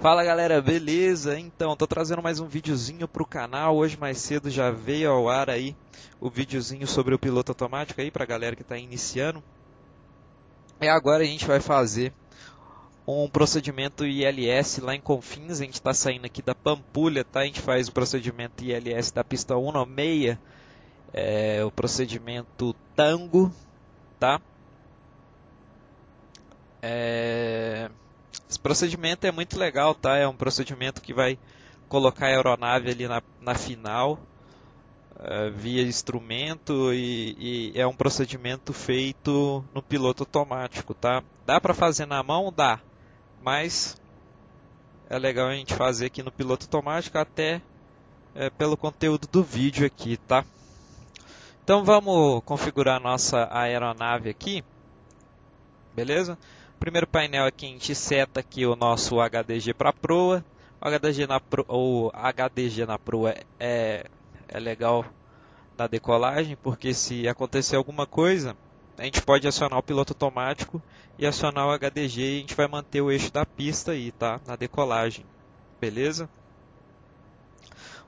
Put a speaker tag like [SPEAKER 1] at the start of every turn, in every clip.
[SPEAKER 1] Fala galera, beleza? Então, tô trazendo mais um videozinho pro canal. Hoje mais cedo já veio ao ar aí o videozinho sobre o piloto automático aí pra galera que tá iniciando. E agora a gente vai fazer um procedimento ILS lá em Confins. A gente está saindo aqui da Pampulha, tá? A gente faz o procedimento ILS da pista 16, é, o procedimento Tango, tá? É... Esse procedimento é muito legal, tá? É um procedimento que vai colocar a aeronave ali na, na final uh, via instrumento e, e, é um procedimento feito no piloto automático, tá? Dá para fazer na mão? Dá, mas é legal a gente fazer aqui no piloto automático até é, pelo conteúdo do vídeo aqui, tá? Então vamos configurar nossa aeronave aqui, beleza? Primeiro painel aqui a gente seta aqui o nosso HDG para proa. O HDG na, pro, o HDG na proa é, é legal na decolagem, porque se acontecer alguma coisa, a gente pode acionar o piloto automático e acionar o HDG e a gente vai manter o eixo da pista aí, tá? Na decolagem, beleza?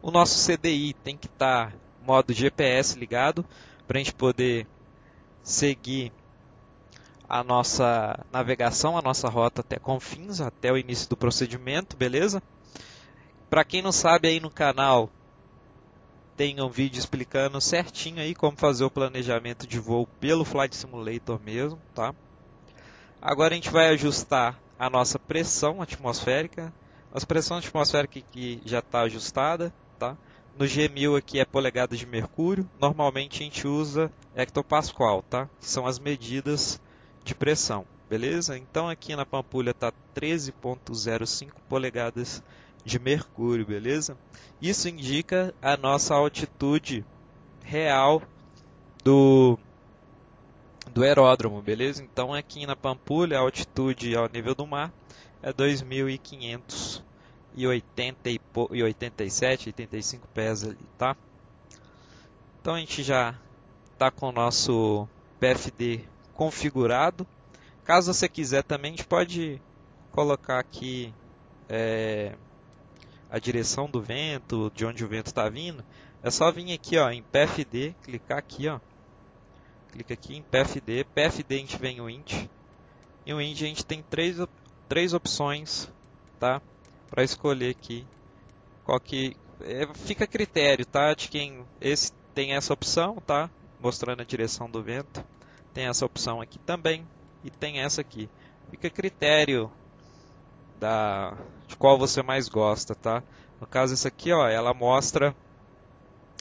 [SPEAKER 1] O nosso CDI tem que estar tá modo GPS ligado para a gente poder seguir a nossa navegação, a nossa rota até Confins, até o início do procedimento, beleza? Para quem não sabe aí no canal tem um vídeo explicando certinho aí como fazer o planejamento de voo pelo Flight Simulator mesmo, tá? Agora a gente vai ajustar a nossa pressão atmosférica. A pressão atmosférica aqui já está ajustada, tá? No G1000 aqui é polegadas de mercúrio. Normalmente a gente usa hectopascal, tá? São as medidas de pressão, beleza? Então aqui na Pampulha está 13.05 polegadas de mercúrio, beleza? Isso indica a nossa altitude real do do aeródromo, beleza? Então aqui na Pampulha a altitude ao nível do mar é 2.587, 85 pés ali, tá? Então a gente já está com o nosso PFD configurado. Caso você quiser também, a gente pode colocar aqui é, a direção do vento, de onde o vento está vindo. É só vir aqui ó, em PFD, clicar aqui, ó. clica aqui em PFD, PFD a gente vem o int. E o int a gente tem três, três opções, tá? Para escolher aqui qual que é, fica a critério, tá? De quem esse tem essa opção, tá? Mostrando a direção do vento tem essa opção aqui também e tem essa aqui. Fica a critério da de qual você mais gosta, tá? No caso esse aqui, ó, ela mostra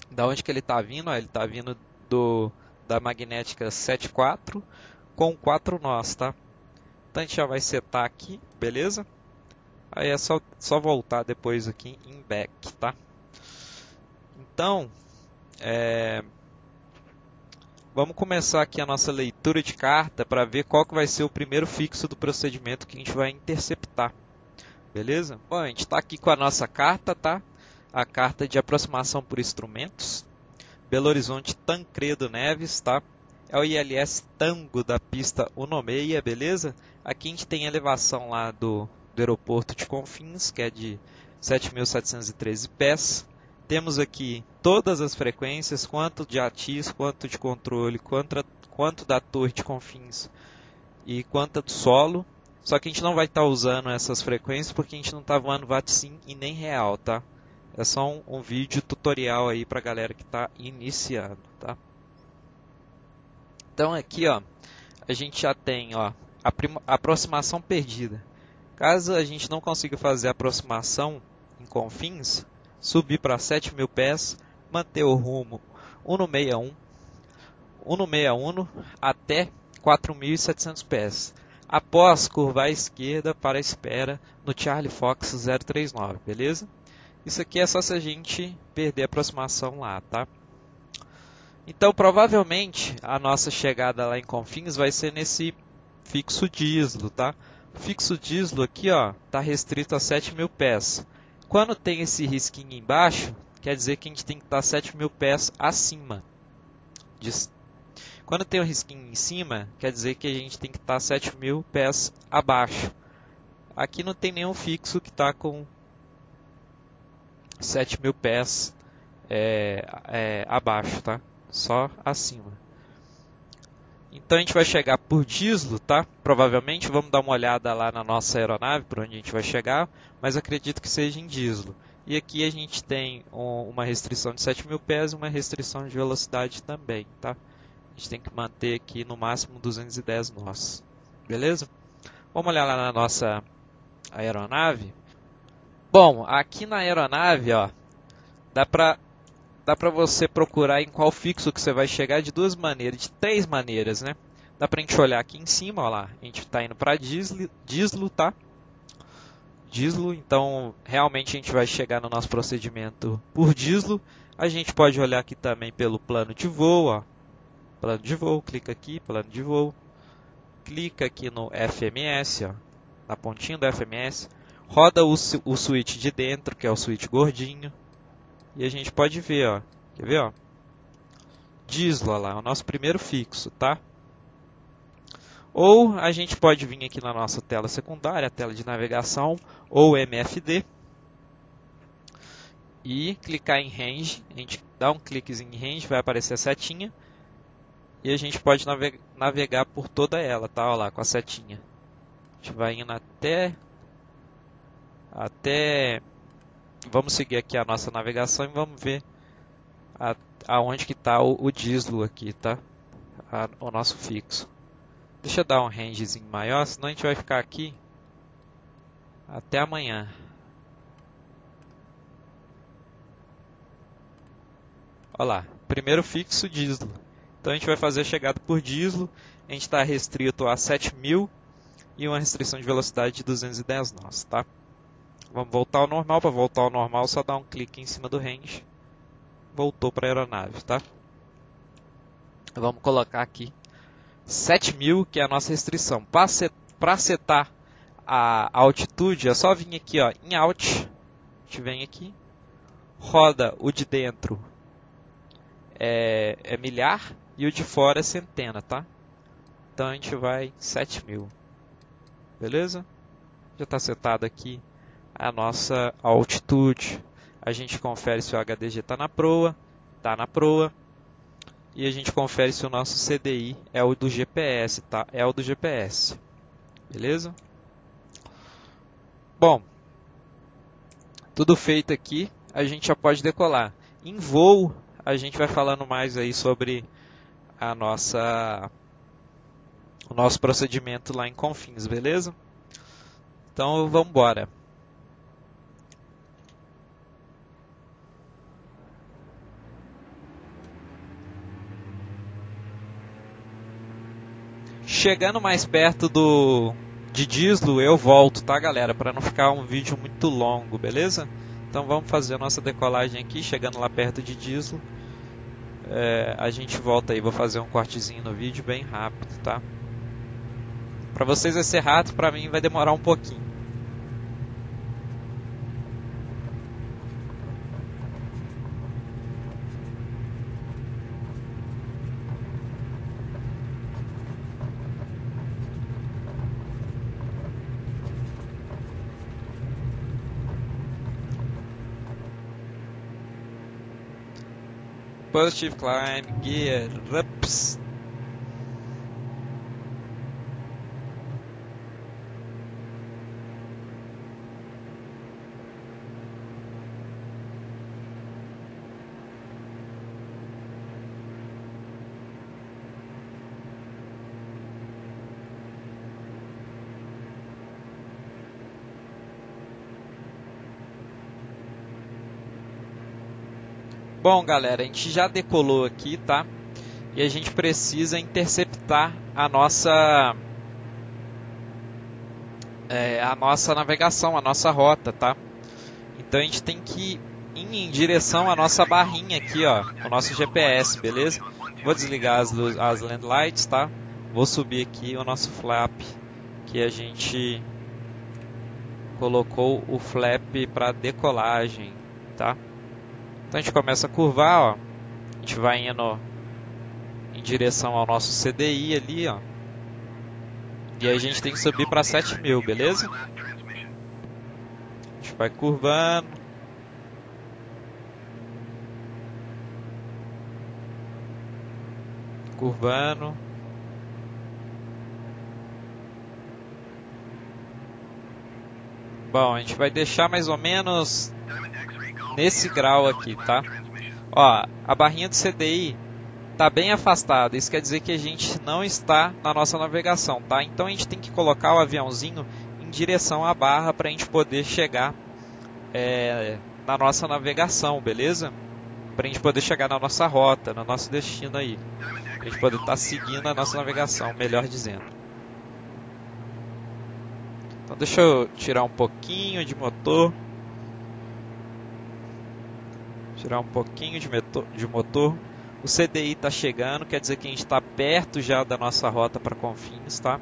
[SPEAKER 1] da onde que ele está vindo, ó, ele está vindo do da magnética 74 com 4 nós, tá? Então a gente já vai setar aqui, beleza? Aí é só, só voltar depois aqui em back, tá? Então, é, Vamos começar aqui a nossa leitura de carta para ver qual que vai ser o primeiro fixo do procedimento que a gente vai interceptar. Beleza? Bom, a gente está aqui com a nossa carta, tá? A carta de aproximação por instrumentos. Belo Horizonte Tancredo Neves, tá? É o ILS Tango da pista 16, beleza? Aqui a gente tem a elevação lá do, do aeroporto de Confins, que é de 7.713 pés. Temos aqui todas as frequências, quanto de ATIS, quanto de controle, quanto, quanto da torre de confins e quanto do solo. Só que a gente não vai estar tá usando essas frequências porque a gente não está voando VATSIM e nem real, tá? É só um, um vídeo tutorial aí para galera que está iniciando, tá? Então aqui, ó, a gente já tem, ó, a aproximação perdida. Caso a gente não consiga fazer a aproximação em confins, subir para 7 mil pés, manter o rumo 161, 161 até 4.700 pés. Após curvar à esquerda para a espera no Charlie Fox 039, beleza? Isso aqui é só se a gente perder a aproximação lá, tá? Então, provavelmente, a nossa chegada lá em Confins vai ser nesse fixo diesel, tá? O fixo diesel aqui, ó, tá restrito a 7 mil pés. Quando tem esse risquinho embaixo, quer dizer que a gente tem que estar 7 mil pés acima. Quando tem o um risquinho em cima, quer dizer que a gente tem que estar 7 mil pés abaixo. Aqui não tem nenhum fixo que está com 7 mil pés é, é, abaixo, tá? Só acima. Então a gente vai chegar por Dislo, tá? Provavelmente vamos dar uma olhada lá na nossa aeronave, por onde a gente vai chegar, mas acredito que seja em Dislo. E aqui a gente tem um, uma restrição de 7 mil pés e uma restrição de velocidade também, tá? A gente tem que manter aqui no máximo 210 nós, beleza? Vamos olhar lá na nossa aeronave. Bom, aqui na aeronave, ó, dá pra, dá pra você procurar em qual fixo que você vai chegar de duas maneiras, de três maneiras, né? Dá pra gente olhar aqui em cima, ó lá, a gente está indo para Dislo, Dislo, tá? Dislo, então realmente a gente vai chegar no nosso procedimento por Dislo. A gente pode olhar aqui também pelo plano de voo, ó. Plano de voo, clica aqui, plano de voo. Clica aqui no FMS, ó, na pontinha do FMS. Roda o, o switch de dentro, que é o switch gordinho. E a gente pode ver, ó. Quer ver, ó? Dislo, lá, o nosso primeiro fixo, tá? Ou a gente pode vir aqui na nossa tela secundária, tela de navegação, ou MFD, e clicar em Range. A gente dá um cliquezinho em Range, vai aparecer a setinha. E a gente pode navegar por toda ela, tá? Olha lá, com a setinha. A gente vai indo até... Até... Vamos seguir aqui a nossa navegação e vamos ver a, aonde que está o, o aqui, tá? A, o nosso fixo. Deixa eu dar um rangezinho maior, senão a gente vai ficar aqui até amanhã. Olha lá, primeiro fixo Dislo. Então a gente vai fazer a chegada por Dislo. A gente está restrito a 7000 e uma restrição de velocidade de 210 nós, tá? Vamos voltar ao normal. Para voltar ao normal, só dar um clique em cima do range. Voltou para a aeronave, tá? Vamos colocar aqui 7000, que é a nossa restrição. Para setar a altitude, é só vir aqui ó, em Alt. A gente vem aqui. Roda o de dentro é, é milhar e o de fora é centena, tá? Então a gente vai 7000. Beleza? Já está setado aqui a nossa altitude. A gente confere se o HDG está na proa. Está na proa e a gente confere se o nosso CDI é o do GPS, tá? É o do GPS. Beleza? Bom, tudo feito aqui, a gente já pode decolar. Em voo, a gente vai falando mais aí sobre a nossa o nosso procedimento lá em Confins, beleza? Então, vamos embora. Chegando mais perto do de Dislo, eu volto, tá, galera? Para não ficar um vídeo muito longo, beleza? Então vamos fazer a nossa decolagem aqui, chegando lá perto de Dislo. É, a gente volta aí, vou fazer um cortezinho no vídeo bem rápido, tá? Para vocês vai ser rápido, para mim vai demorar um pouquinho. Positive climb, gear, reps, Bom, galera, a gente já decolou aqui, tá? E a gente precisa interceptar a nossa é, a nossa navegação, a nossa rota, tá? Então a gente tem que ir em direção à nossa barrinha aqui, ó, o nosso GPS, beleza? Vou desligar as, luz, as landlights, tá? Vou subir aqui o nosso flap, que a gente colocou o flap para decolagem, tá? Então a gente começa a curvar, ó. A gente vai indo em direção ao nosso CDI ali, ó. E a gente tem que subir para 7000, beleza? gente vai curvando. Curvando. Bom, a gente vai deixar mais ou menos nesse grau aqui, tá? Ó, a barrinha do CDI está bem afastada. Isso quer dizer que a gente não está na nossa navegação, tá? Então a gente tem que colocar o aviãozinho em direção à barra para a gente poder chegar é, na nossa navegação, beleza? Para a gente poder chegar na nossa rota, no nosso destino aí. a gente poder estar tá seguindo a nossa navegação, melhor dizendo. Então deixa eu tirar um pouquinho de motor. Tirar um pouquinho de, de motor. O CDI está chegando, quer dizer que a gente está perto já da nossa rota para Confins, tá?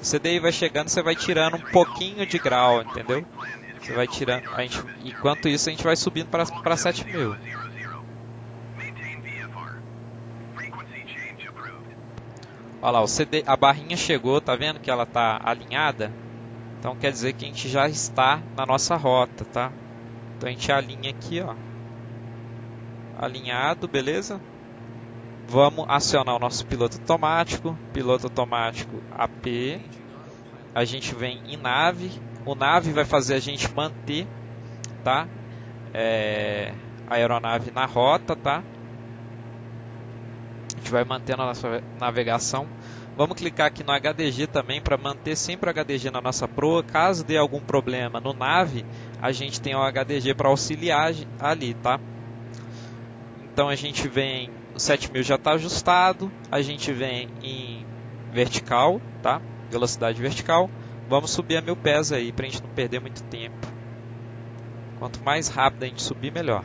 [SPEAKER 1] O CDI vai chegando, você vai tirando um pouquinho de grau, entendeu? Você vai tirando, a gente, enquanto isso a gente vai subindo para 7000. Olha lá, o CD, a barrinha chegou, tá vendo que ela está alinhada? Então quer dizer que a gente já está na nossa rota, tá? Então a gente alinha aqui, ó alinhado, beleza? Vamos acionar o nosso piloto automático, piloto automático AP. A gente vem em nave, o nave vai fazer a gente manter, tá? É, a aeronave na rota, tá? A gente vai mantendo a nossa navegação. Vamos clicar aqui no HDG também para manter sempre o HDG na nossa proa. Caso dê algum problema no nave, a gente tem o HDG para auxiliar ali, tá? Então a gente vem, o 7000 já está ajustado, a gente vem em vertical, tá? Velocidade vertical. Vamos subir a mil pés aí para a gente não perder muito tempo. Quanto mais rápido a gente subir, melhor.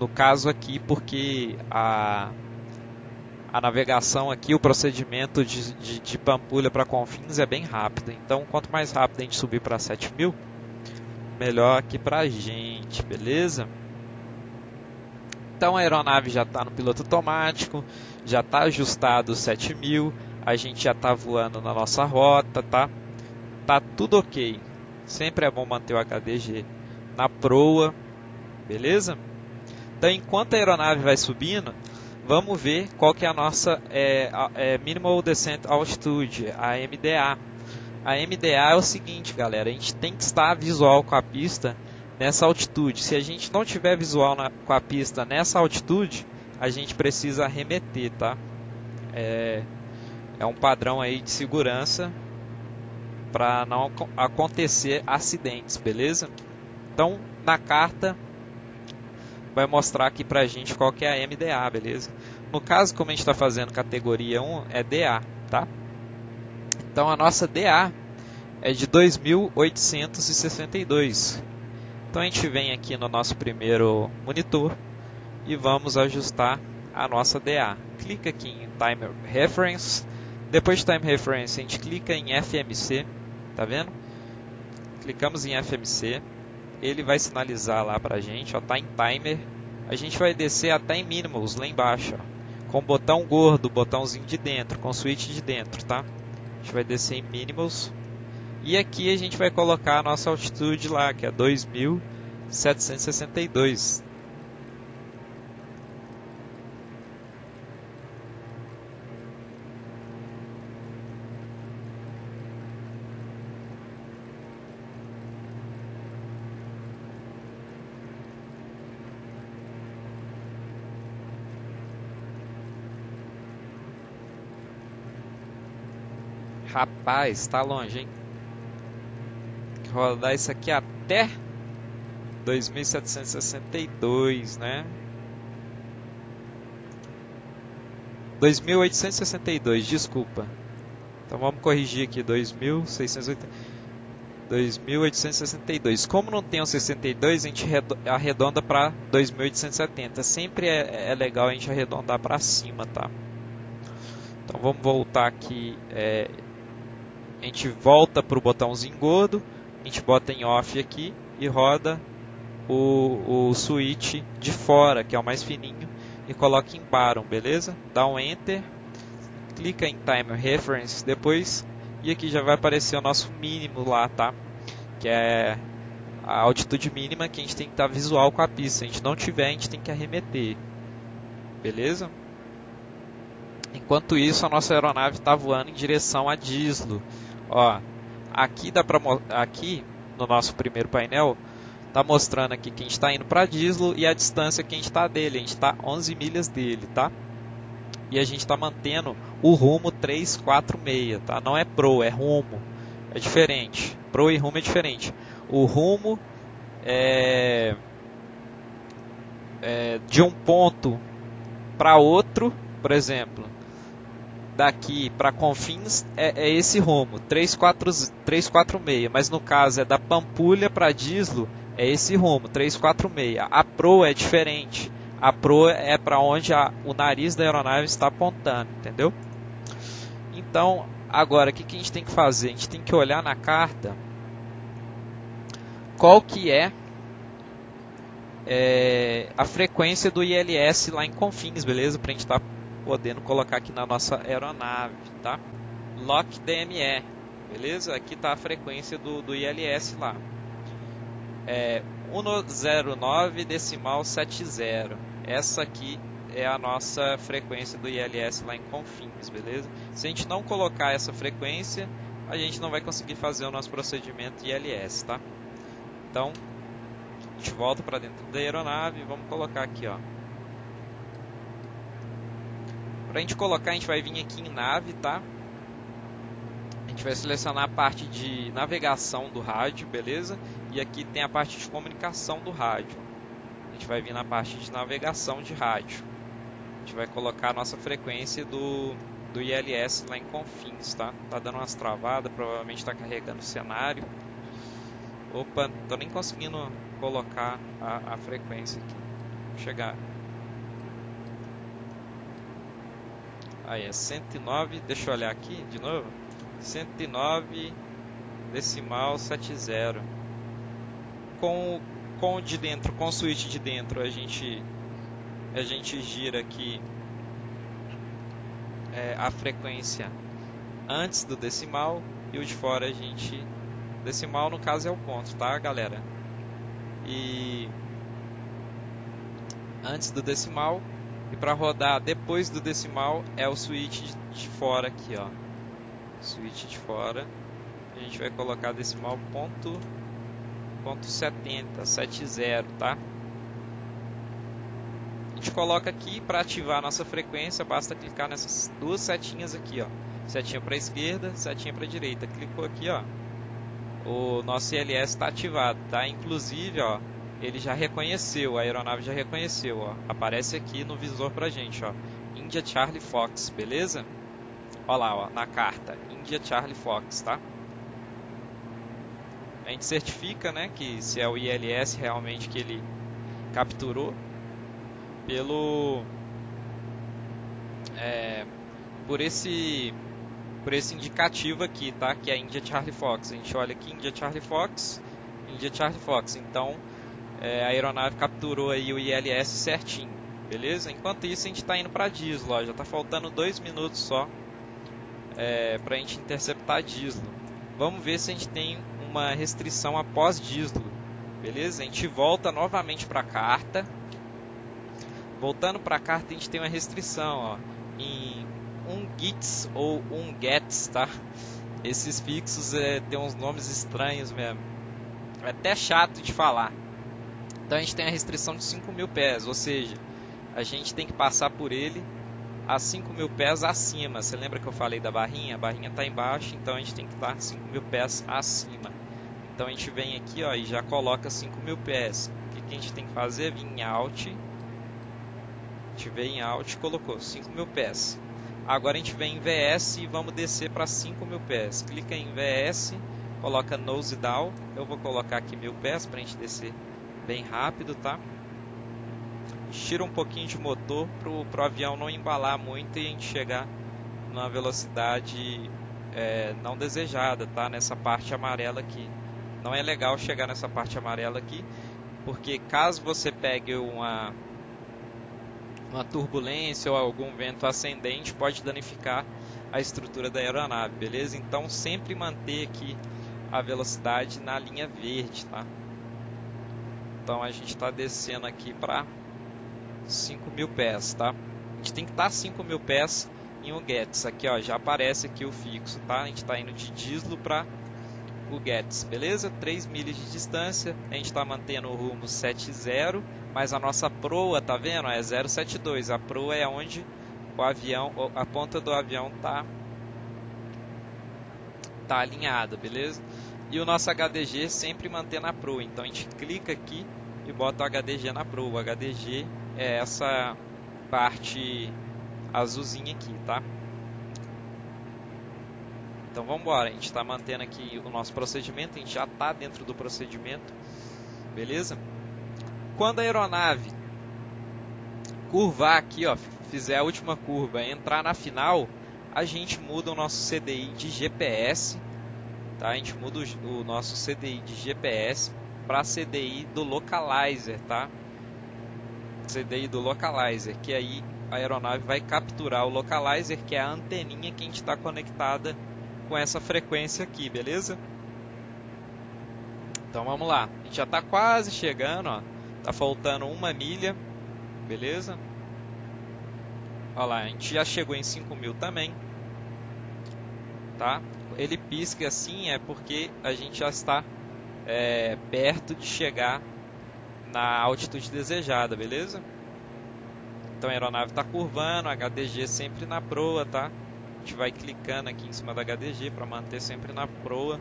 [SPEAKER 1] No caso aqui, porque a, a navegação aqui, o procedimento de, de, de Pampulha para Confins é bem rápido. Então, quanto mais rápido a gente subir para 7000, melhor aqui para a gente, beleza? Então a aeronave já está no piloto automático, já está ajustado 7000, a gente já está voando na nossa rota, tá? Tá tudo ok. Sempre é bom manter o HDG na proa, beleza? Então enquanto a aeronave vai subindo, vamos ver qual que é a nossa é, é, Minimal Descent Altitude, a MDA. A MDA é o seguinte, galera, a gente tem que estar visual com a pista nessa altitude. Se a gente não tiver visual na, com a pista nessa altitude, a gente precisa remeter, tá? É, é um padrão aí de segurança para não acontecer acidentes, beleza? Então, na carta vai mostrar aqui pra gente qual que é a MDA, beleza? No caso, como a gente está fazendo categoria 1, é DA, tá? Então a nossa DA é de 2862. Então a gente vem aqui no nosso primeiro monitor e vamos ajustar a nossa DA. Clica aqui em Time Reference. Depois de Time Reference, a gente clica em FMC, tá vendo? Clicamos em FMC, ele vai sinalizar lá pra gente, ó, tá em Timer. A gente vai descer até em Minimals lá embaixo, ó, com botão gordo, botãozinho de dentro, com switch de dentro, tá? A gente vai descer em Minimals e aqui a gente vai colocar a nossa altitude lá, que é 2762. Rapaz, tá longe, hein? rodar isso aqui até 2762, né? 2862, desculpa. Então vamos corrigir aqui 2862. Como não tem o 62, a gente arredonda para 2870. Sempre é, é, legal a gente arredondar para cima, tá? Então vamos voltar aqui. É, a gente volta para o botãozinho gordo a gente bota em off aqui e roda o, o switch de fora, que é o mais fininho, e coloca em Baron, beleza? Dá um Enter, clica em Time Reference depois, e aqui já vai aparecer o nosso mínimo lá, tá? que é a altitude mínima que a gente tem que estar visual com a pista. Se a gente não tiver, a gente tem que arremeter. Beleza? Enquanto isso, a nossa aeronave está voando em direção a Dislo. Ó, aqui dá pra, aqui no nosso primeiro painel está mostrando aqui que a gente está indo para Dislo e a distância que a gente está dele. A gente está 11 milhas dele, tá? E a gente está mantendo o rumo 346, tá? Não é pro, é rumo. É diferente. Pro e rumo é diferente. O rumo é, é de um ponto para outro, por exemplo, daqui para Confins é, é, esse rumo, 346, mas no caso é da Pampulha para Dislo, é esse rumo, 346. A Pro é diferente. A Pro é para onde a, o nariz da aeronave está apontando, entendeu? Então, agora o que, que a gente tem que fazer? A gente tem que olhar na carta qual que é, é a frequência do ILS lá em Confins, beleza? Para a gente estar tá podendo colocar aqui na nossa aeronave, tá? Lock DME, beleza? Aqui está a frequência do, do ILS lá. É 109 decimal 70. Essa aqui é a nossa frequência do ILS lá em Confins, beleza? Se a gente não colocar essa frequência, a gente não vai conseguir fazer o nosso procedimento ILS, tá? Então, a gente volta para dentro da aeronave vamos colocar aqui, ó. Para a gente colocar, a gente vai vir aqui em nave, tá? A gente vai selecionar a parte de navegação do rádio, beleza? E aqui tem a parte de comunicação do rádio. A gente vai vir na parte de navegação de rádio. A gente vai colocar a nossa frequência do, do ILS lá em Confins, tá? Tá dando umas travadas, provavelmente está carregando o cenário. Opa, tô nem conseguindo colocar a, a frequência aqui. Vou chegar Aí é 109, deixa eu olhar aqui de novo. 109 decimal 70. Com com de dentro, com o switch de dentro, a gente a gente gira aqui é, a frequência antes do decimal e o de fora a gente decimal no caso é o ponto, tá, galera? E antes do decimal e para rodar depois do decimal é o switch de fora aqui, ó. Switch de fora. A gente vai colocar decimal ponto, ponto 70, 70, tá? A gente coloca aqui para ativar a nossa frequência, basta clicar nessas duas setinhas aqui, ó. Setinha para esquerda, setinha para direita. Clicou aqui, ó. O nosso ILS está ativado, tá? Inclusive, ó, ele já reconheceu, a aeronave já reconheceu, ó. Aparece aqui no visor pra gente, ó. India Charlie Fox, beleza? Olha lá, ó, na carta, India Charlie Fox, tá? A gente certifica, né, que se é o ILS realmente que ele capturou pelo é, por esse por esse indicativo aqui, tá? Que é India Charlie Fox. A gente olha aqui India Charlie Fox, India Charlie Fox. Então é, a aeronave capturou aí o ILS certinho, beleza? Enquanto isso a gente está indo para Dislo, já está faltando dois minutos só é, para a gente interceptar Dislo. Vamos ver se a gente tem uma restrição após Dislo, beleza? A gente volta novamente para a carta. Voltando para a carta a gente tem uma restrição, ó, em um gits ou um gets, tá? Esses fixos é, tem uns nomes estranhos mesmo. É até chato de falar. Então a gente tem a restrição de 5 mil pés, ou seja, a gente tem que passar por ele a 5 mil pés acima. Você lembra que eu falei da barrinha? A barrinha está embaixo, então a gente tem que estar 5 mil pés acima. Então a gente vem aqui ó, e já coloca 5 mil pés. O que, que a gente tem que fazer? Vir em Alt. A gente vem em Alt e colocou 5 mil pés. Agora a gente vem em VS e vamos descer para 5 mil pés. Clica em VS, coloca Nose Down. Eu vou colocar aqui mil pés para a gente descer bem rápido, tá? Tira um pouquinho de motor pro, pro avião não embalar muito e a gente chegar numa velocidade é, não desejada, tá? Nessa parte amarela aqui. Não é legal chegar nessa parte amarela aqui, porque caso você pegue uma uma turbulência ou algum vento ascendente pode danificar a estrutura da aeronave, beleza? Então sempre manter aqui a velocidade na linha verde, tá? Então a gente está descendo aqui para 5 mil pés, tá? A gente tem que estar tá 5 mil pés em Getz. Aqui, ó, já aparece aqui o fixo, tá? A gente está indo de Dislo para o Getz, beleza? 3 milhas de distância, a gente está mantendo o rumo 70, mas a nossa proa, tá vendo? É 072. A proa é onde o avião, a ponta do avião tá tá alinhada, beleza? E o nosso HDG sempre mantendo a proa. Então a gente clica aqui e bota o HDG na proa. O HDG é essa parte azulzinha aqui, tá? Então vamos embora, a gente está mantendo aqui o nosso procedimento, a gente já está dentro do procedimento, beleza? Quando a aeronave curvar aqui, ó, fizer a última curva, entrar na final, a gente muda o nosso CDI de GPS, tá? A gente muda o nosso CDI de GPS para CDI do localizer, tá? CDI do localizer, que aí a aeronave vai capturar o localizer, que é a anteninha que a gente está conectada com essa frequência aqui, beleza? Então vamos lá, a gente já está quase chegando, ó. Tá faltando uma milha, beleza? Olha lá, a gente já chegou em 5 mil também, tá? Ele pisca assim é porque a gente já está é, perto de chegar na altitude desejada, beleza? Então a aeronave está curvando, HDG sempre na proa, tá? A gente vai clicando aqui em cima da HDG para manter sempre na proa.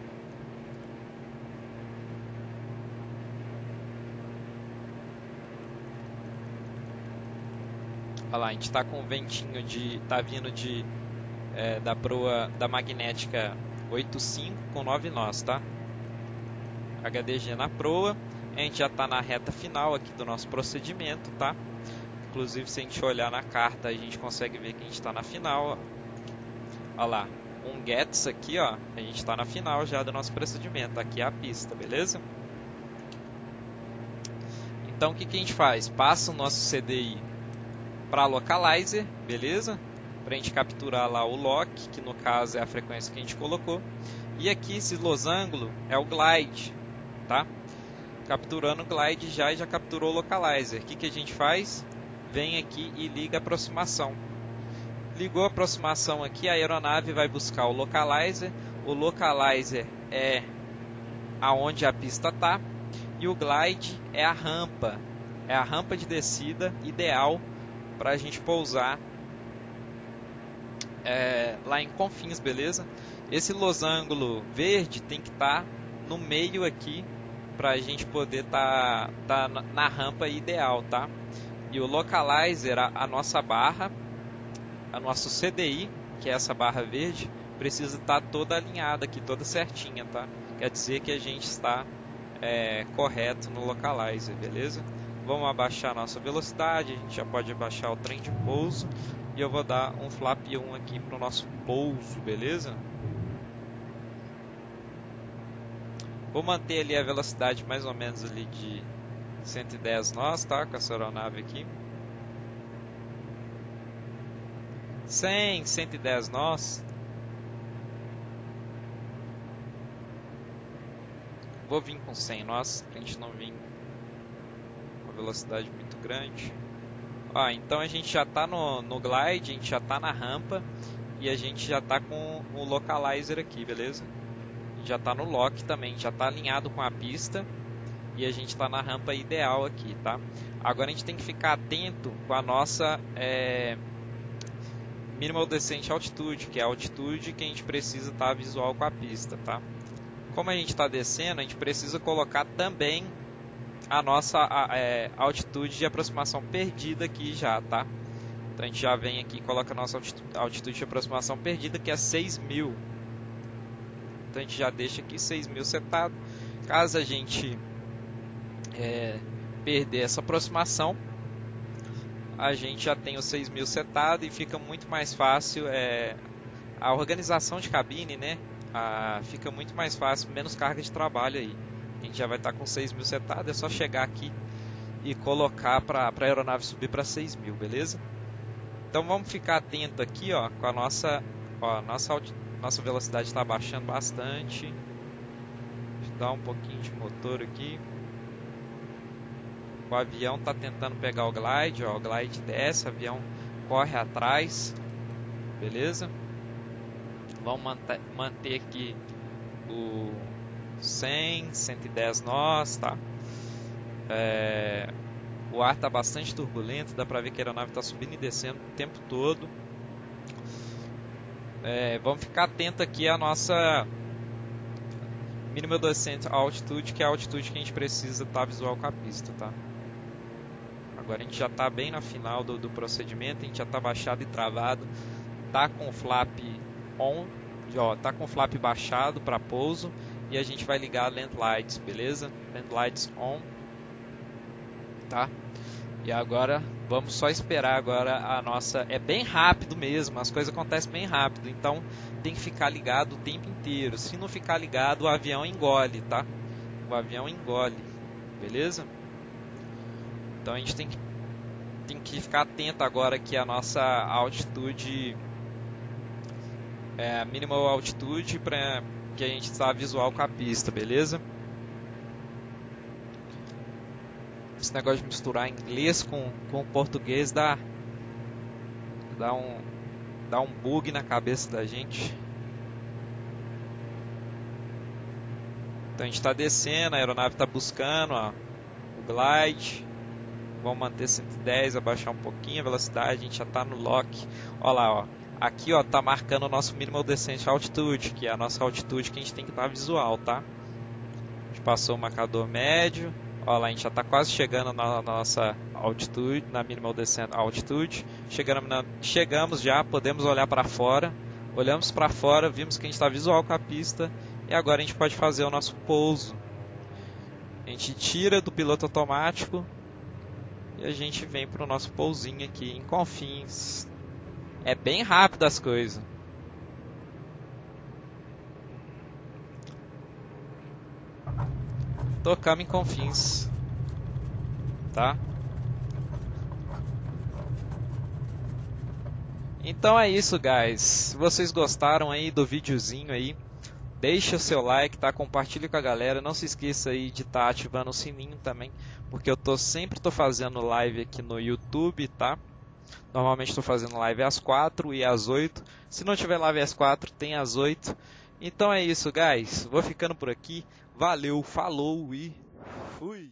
[SPEAKER 1] Olha lá, a gente está com ventinho de. tá vindo de é, da proa da magnética 85 com 9 nós, tá? HDG na proa. A gente já está na reta final aqui do nosso procedimento, tá? Inclusive, se a gente olhar na carta, a gente consegue ver que a gente está na final. Olha lá, um gets aqui, ó. A gente está na final já do nosso procedimento. Aqui é a pista, beleza? Então, o que, que a gente faz? Passa o nosso CDI para localizer, beleza? Para a gente capturar lá o lock, que no caso é a frequência que a gente colocou. E aqui esse losango é o glide, tá? Capturando glide já e já capturou o localizer. O que, que a gente faz? Vem aqui e liga a aproximação. Ligou a aproximação aqui, a aeronave vai buscar o localizer. O localizer é aonde a pista está e o glide é a rampa, é a rampa de descida ideal para a gente pousar é, lá em Confins, beleza? Esse losango verde tem que estar tá no meio aqui para a gente poder estar tá, tá na rampa ideal, tá? E o localizer, a, a nossa barra, a nosso CDI, que é essa barra verde, precisa estar tá toda alinhada aqui, toda certinha, tá? Quer dizer que a gente está é, correto no localizer, beleza? Vamos abaixar nossa velocidade, a gente já pode abaixar o trem de pouso e eu vou dar um flap 1 aqui para o nosso pouso, beleza? Vou manter ali a velocidade mais ou menos ali de 110 nós, tá? Com essa aeronave aqui. 100, 110 nós. Vou vir com 100 nós, pra gente não vir com velocidade muito grande. Ó, então a gente já está no, no glide, a gente já está na rampa e a gente já está com o localizer aqui, beleza? Já está no lock também, já está alinhado com a pista e a gente está na rampa ideal aqui, tá? Agora a gente tem que ficar atento com a nossa é, minimal descent altitude, que é a altitude que a gente precisa estar tá visual com a pista, tá? Como a gente está descendo, a gente precisa colocar também a nossa a, é, altitude de aproximação perdida aqui já, tá? Então a gente já vem aqui e coloca a nossa altitude de aproximação perdida, que é 6.000. Então a gente já deixa aqui 6.000 setado. Caso a gente é, perder essa aproximação, a gente já tem os 6.000 setado e fica muito mais fácil é, a organização de cabine, né? A, fica muito mais fácil, menos carga de trabalho aí. A gente já vai estar tá com 6 mil setado, é só chegar aqui e colocar para a aeronave subir para 6 mil, beleza? Então vamos ficar atento aqui, ó, com a nossa, ó, nossa, nossa velocidade está baixando bastante. mudar um pouquinho de motor aqui. O avião está tentando pegar o glide, ó, o glide desce, o avião corre atrás, beleza? Vamos manter, manter aqui o 100, 110 nós, tá? É, o ar está bastante turbulento, dá para ver que a aeronave está subindo e descendo o tempo todo. É, vamos ficar atento aqui à nossa mínima descent altitude, que é a altitude que a gente precisa estar tá visual com a pista, tá? Agora a gente já está bem na final do, do, procedimento, a gente já está baixado e travado, tá com o flap on, ó, tá com o flap baixado para pouso e a gente vai ligar land lights, beleza? Land lights on, tá? E agora vamos só esperar agora a nossa. É bem rápido mesmo, as coisas acontecem bem rápido, então tem que ficar ligado o tempo inteiro. Se não ficar ligado, o avião engole, tá? O avião engole, beleza? Então a gente tem que, tem que ficar atento agora que a nossa altitude é a minimal altitude para que a gente está visual com a pista, beleza? Esse negócio de misturar inglês com, com português dá, dá, um, dá um bug na cabeça da gente. Então a gente está descendo, a aeronave está buscando ó, o glide. Vamos manter 110, abaixar um pouquinho a velocidade, a gente já está no lock. Olha lá, ó. aqui ó, tá marcando o nosso minimal descent altitude, que é a nossa altitude que a gente tem que estar tá visual, tá? A gente passou o marcador médio, Olha lá, a gente já está quase chegando na nossa altitude, na minimal descent altitude. Chegamos, na, chegamos já, podemos olhar para fora. Olhamos para fora, vimos que a gente está visual com a pista e agora a gente pode fazer o nosso pouso. A gente tira do piloto automático e a gente vem para o nosso pousinho aqui em Confins. É bem rápido as coisas. Tocamos em Confins. Tá? Então é isso, guys. Se vocês gostaram aí do videozinho aí, deixa o seu like, tá? Compartilhe com a galera. Não se esqueça aí de estar tá ativando o sininho também, porque eu tô sempre tô fazendo live aqui no YouTube, tá? Normalmente estou fazendo live às 4 e às 8. Se não tiver live às 4, tem às 8. Então é isso, guys. Vou ficando por aqui. Valeu, falou e fui!